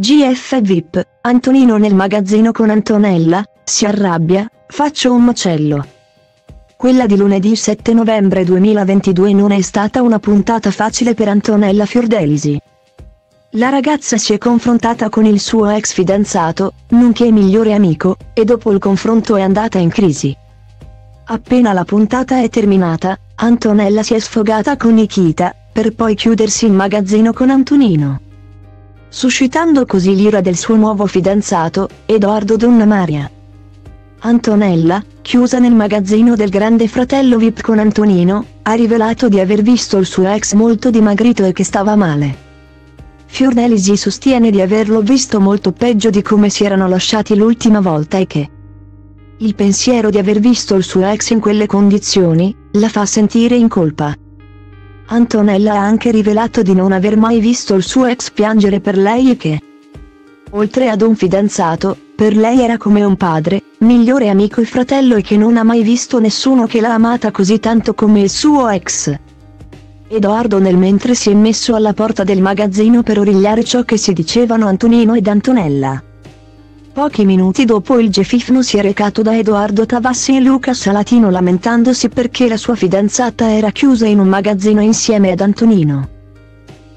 GF VIP, Antonino nel magazzino con Antonella, si arrabbia, faccio un macello. Quella di lunedì 7 novembre 2022 non è stata una puntata facile per Antonella Fiordelisi. La ragazza si è confrontata con il suo ex fidanzato, nonché migliore amico, e dopo il confronto è andata in crisi. Appena la puntata è terminata, Antonella si è sfogata con Nikita, per poi chiudersi in magazzino con Antonino suscitando così l'ira del suo nuovo fidanzato, Edoardo Donnamaria. Antonella, chiusa nel magazzino del grande fratello VIP con Antonino, ha rivelato di aver visto il suo ex molto dimagrito e che stava male. Fiordelisi sostiene di averlo visto molto peggio di come si erano lasciati l'ultima volta e che il pensiero di aver visto il suo ex in quelle condizioni, la fa sentire in colpa. Antonella ha anche rivelato di non aver mai visto il suo ex piangere per lei e che, oltre ad un fidanzato, per lei era come un padre, migliore amico e fratello e che non ha mai visto nessuno che l'ha amata così tanto come il suo ex. Edoardo nel mentre si è messo alla porta del magazzino per origliare ciò che si dicevano Antonino ed Antonella. Pochi minuti dopo il Gefifno si è recato da Edoardo Tavassi e Luca Salatino lamentandosi perché la sua fidanzata era chiusa in un magazzino insieme ad Antonino.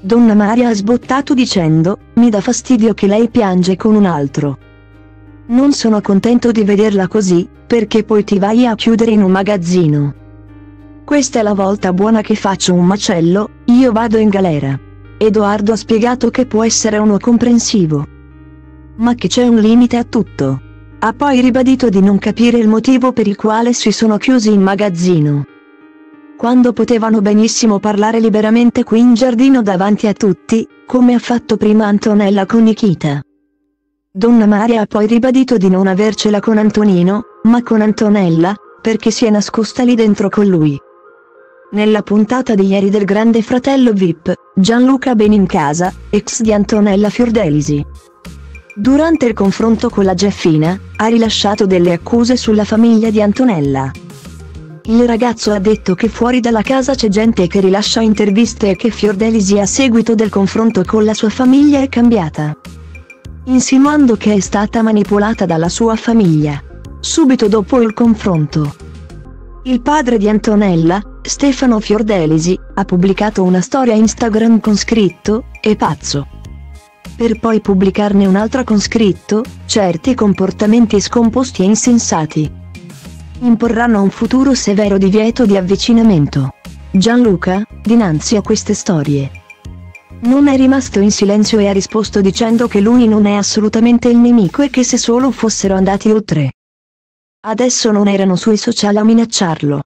Donna Maria ha sbottato dicendo, mi dà fastidio che lei piange con un altro. Non sono contento di vederla così, perché poi ti vai a chiudere in un magazzino. Questa è la volta buona che faccio un macello, io vado in galera. Edoardo ha spiegato che può essere uno comprensivo ma che c'è un limite a tutto. Ha poi ribadito di non capire il motivo per il quale si sono chiusi in magazzino. Quando potevano benissimo parlare liberamente qui in giardino davanti a tutti, come ha fatto prima Antonella con Nikita. Donna Maria ha poi ribadito di non avercela con Antonino, ma con Antonella, perché si è nascosta lì dentro con lui. Nella puntata di ieri del Grande Fratello VIP, Gianluca Benincasa, ex di Antonella Fiordelisi. Durante il confronto con la Geffina, ha rilasciato delle accuse sulla famiglia di Antonella. Il ragazzo ha detto che fuori dalla casa c'è gente che rilascia interviste e che Fiordelisi a seguito del confronto con la sua famiglia è cambiata. Insinuando che è stata manipolata dalla sua famiglia. Subito dopo il confronto. Il padre di Antonella, Stefano Fiordelisi, ha pubblicato una storia Instagram con scritto, è pazzo per poi pubblicarne un'altra con scritto, certi comportamenti scomposti e insensati imporranno un futuro severo divieto di avvicinamento. Gianluca, dinanzi a queste storie, non è rimasto in silenzio e ha risposto dicendo che lui non è assolutamente il nemico e che se solo fossero andati oltre. Adesso non erano sui social a minacciarlo.